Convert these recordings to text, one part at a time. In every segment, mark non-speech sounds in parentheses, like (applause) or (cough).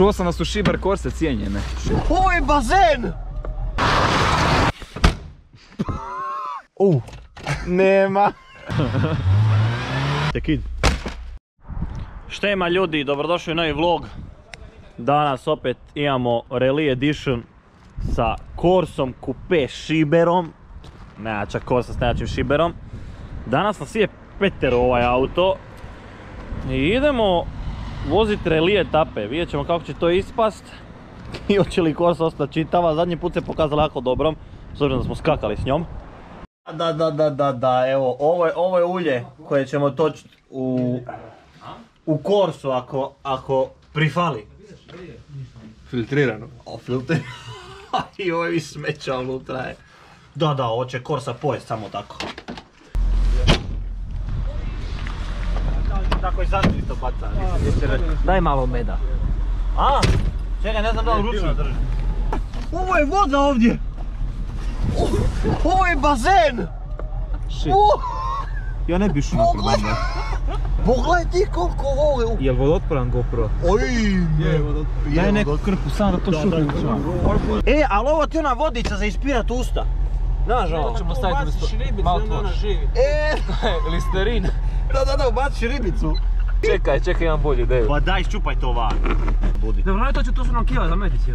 Čuo sam da su šiber korse cijenjene. Ovo je bazen! U, nema. Tekid. Štema ljudi, dobrodošli u novi vlog. Danas opet imamo Rally Edition sa Corsom Coupe Šiberom. Najjača Corsa s najjačim Šiberom. Danas nas je petero ovaj auto. I idemo voziti rally etape. Vidjet ćemo kako će to ispast. I hoće li Corsa ostati čitava. Zadnji put se pokazala jako dobrom. S obzirom da smo skakali s njom. Da, da, da, da, da, evo, ovo je, ovo je ulje koje ćemo točiti u, u korsu ako, ako prifali. Filtrirano. O, filter. I (laughs) ovo je smeća unutra je. Da, da, ovo će korsa pojest samo tako. Tako i mi to baca. Daj malo meda. A, čekaj, ne znam da li ručno drži. Ovo je voda ovdje! Ovo je bazen! Shit. Ja ne bi šuno Pogledaj. Pogledaj ti koliko ovo je... Jel vodotporan GoPro? Oj, Daj neku krpu, samo da to šutne. E, ali ovo ti ona vodica za ispirat usta. Znaš ovo? ćemo staviti umjesto mouthwash. E, (laughs) Listerin. Da, da, da, ubaciš ribicu. Čekaj, čekaj, imam bolju ideju. Pa daj, ščupaj to van. Budi. Dobro, ne to ću, tu su nam kiva za medici.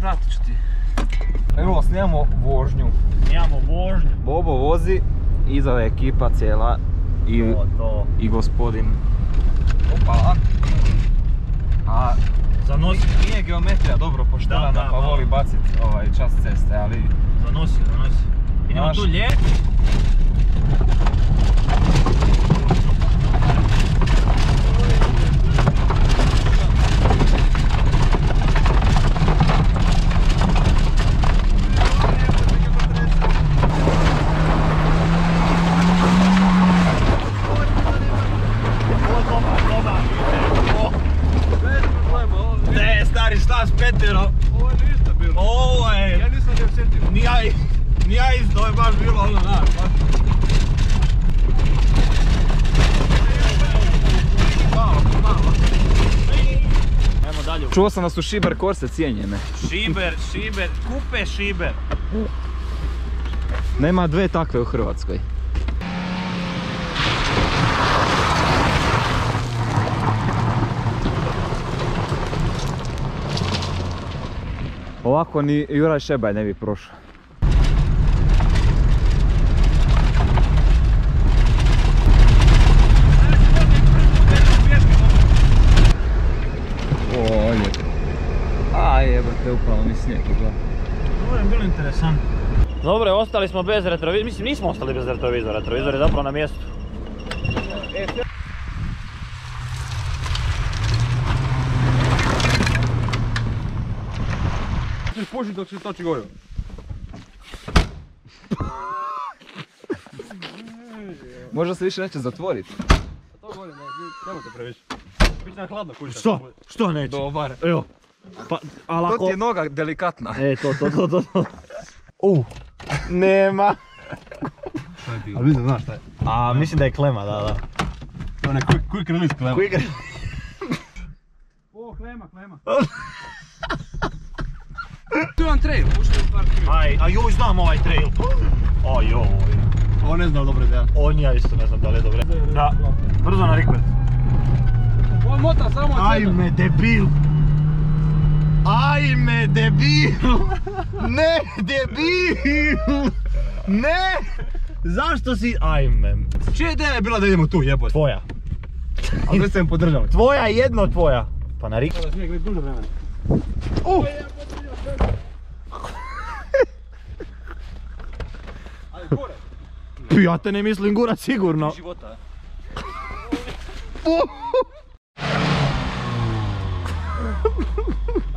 Vratit ću ti. Evo, snimamo vožnju. Imamo vožnju. Bobo vozi, iza je ekipa cijela i, To, to. i gospodin. Opa. A Zanosi, nije geometrija dobro Da, da, pa voli bacit ovaj čas ceste, ali zanosi, zanosi. Idemo tu lje. Ne, stari, šta s petero? Ovo je ništa bilo. Ovo je... Ja nisam ga sjetio. Ni ja, ni ja isto, ovo je baš bilo ono, znaš, baš... Malo, malo. Ajmo dalje. Čuo sam da su šiber korse cijenjene. Šiber, šiber, kupe šiber. Nema dve takve u Hrvatskoj. Ovako ni Juraj Šebaj ne bi prošao. O, lijepo. Jebate, upalo mi snijeg u glavu. Ovo je bilo interesantno. Dobro, ostali smo bez retrovizora, mislim nismo ostali bez retrovizora, retrovizor je zapravo na mjestu. Ćeš pušiti dok se toči gorivo. (laughs) Možda se više neće zatvoriti. To govorim, nemojte previše. Biće nam hladno kuća. Što? Što neće? Dobar. Evo. Pa, ali To ako... ti je noga delikatna. E, to, to, to, to, to. U, nema. Ali vidim, znaš šta je. A, mislim da je klema, da, da. To je quick, quick release klema. Quick. O, klema, klema. Tu je on trail, ušli u park. Aj, a joj, znam ovaj trail. Aj, joj. Ovo ne znam dobro ideja. On ja isto ne znam da li je dobro. Da, brzo na request. On mota samo od sebe. Ajme, debil. Ajme, debil. Ne, debil. Ne. Zašto si... Ajme. Čija ideja je bila da idemo tu, jebote? Tvoja. Ali vi ste me podržali. Tvoja, jedno tvoja. Pa na već vremena. Uh. Ja te ne mislim gurat sigurno. Života.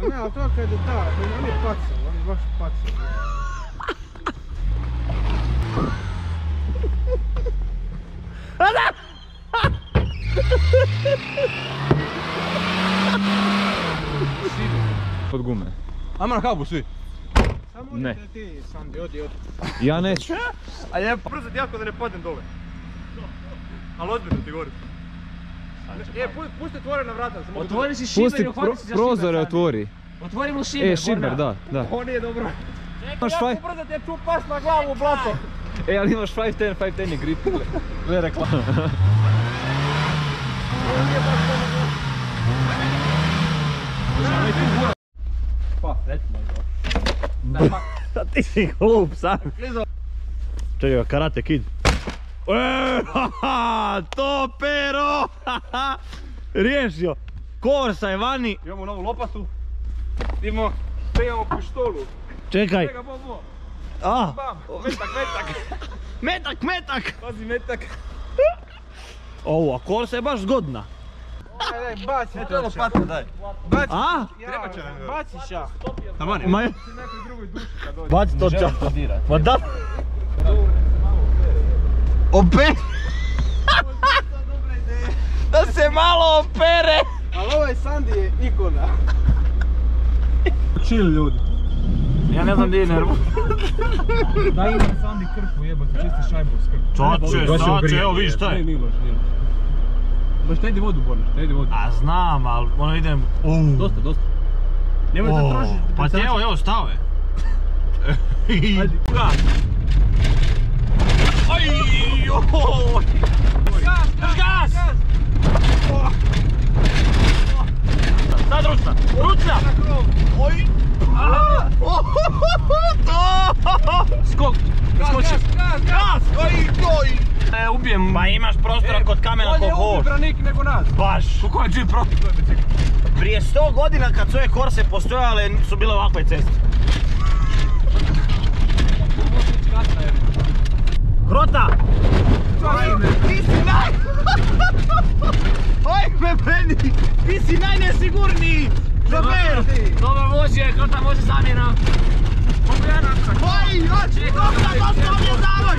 Ne, ali to kad je da, on je pacao, on je baš pacao. Pod gume. Ajmo na kabu svi. Samo Ne. ti, Sandi, odi, odi. Ja neću. A ja brzo ti jako da ne padnem dole. Ali ozbiljno ti govorim. E, pu- pusti otvorena vrata. Otvori si šiber Pusti, i uhvati pro, se za prozore šiber sad. otvori. Otvori mu šiber, E, šiber, da, da. Ovo nije dobro. Imaš Jako faj... brzo ti je tu pas na glavu u blato. E, ali imaš 510, 510 je grip. Gle reklama. (laughs) Ti si glup sam. Čekaj, karate kid. E, haha, to pero! haha, Riješio. Korsa je vani. Imamo novu lopatu. Imamo, imamo pištolu. Čekaj. Čega, bo, bo. A, Bam, metak, metak. (laughs) metak, metak. Pazi, metak. Ovo, a korsa je baš zgodna. Daj, daj, baci. to lopata, daj. Baci. A? Treba će nam Baciš ja. Ma, duši kad dođe. baci to ča. Ma da. Ope. (laughs) da se malo opere. Ali ovaj Sandy je ikona. Chill ljudi. Ja ne znam gdje je nervo. Daj ima Sandy krpu jebote, čisti šajbu s krpu. Čače, čače, evo vidiš šta Ne, je. Ma šta ide vodu, Borna, šta ide vodu? A znam, ali ono idem... Dosta, dosta. Nemoj da trošiš. Pa ti evo, evo stave. (laughs) Ajde. Gas. Joj. Gas, gas. Ručna, ručna. Oj. Skoči. Gas. Oj, oj. E, ubijem. Pa imaš prostora kod kamena ubi hoš. nego nas. Baš. Je protiv? Prije 100 godina kad su ove korse postojale su bile ovakve ceste. Hrota! Ti si naj... Ajme meni! Ti si najnesigurniji! Šofer! Dobro vozi, krota može zamjena. Oj, oči! Hrota, dosta ovdje zavoj!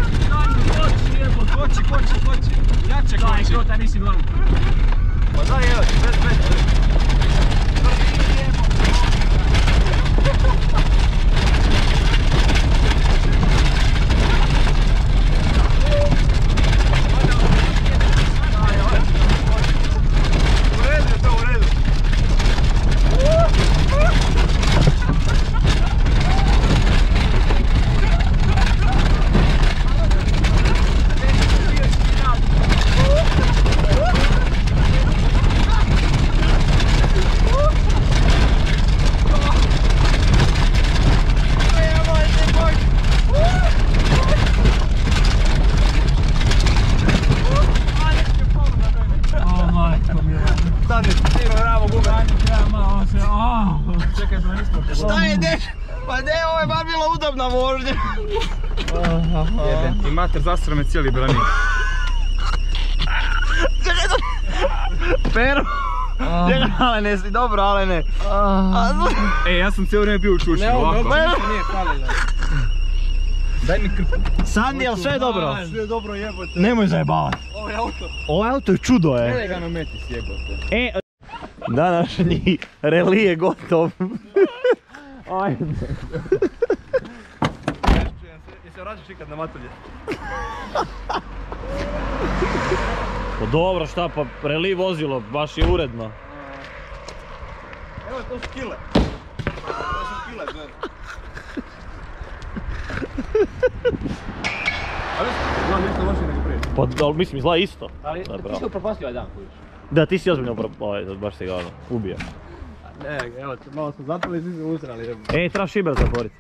Koči, koči, koči. Jače Daj, koči. krota nisi gol. Pa daj, evo, bez, bez. U redu je to, u redu. O, majko mi. Stani, tiro ramo gube. Treba malo se, o. Čekaj, to nismo. Šta je deš? Pa ne, ovo je bar bila udobna vožnja. Jebe. I mater zasra me cijeli branik. Čekaj sad. Pero. Čekaj, ale ne si dobro, ale ne. E, ja sam cijelo vrijeme bio u čučnju, ovako. Pero. Nije falilo. Daj mi krpu. Sandi, jel sve je dobro? Sve dobro jebote. Nemoj zajebavat. Ovo je auto. Ovo auto je čudo, je. Gledaj ga na meti jebote. E, današnji reli je gotov. Ajde. (laughs) Vraćaš ikad na matulje? Pa dobro, šta pa, reli vozilo, baš je uredno. Evo to su kile. To su kile, gledaj. Ali, znam, isto loše nego prije. Pa, ali mislim, izgleda isto. Ali ti si upropastio ovaj dan, kužiš. Da, ti si ozbiljno pro... Ovaj, baš si ga ono, ubio. Ne, evo, malo smo zapali i svi smo usrali. E, treba šiber zatvoriti.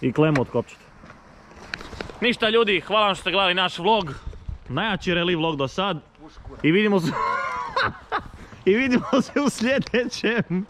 I klemu otkopčiti. Ništa ljudi, hvala vam što ste gledali naš vlog. Najjači reli vlog do sad. I vidimo se... (laughs) I vidimo se u sljedećem.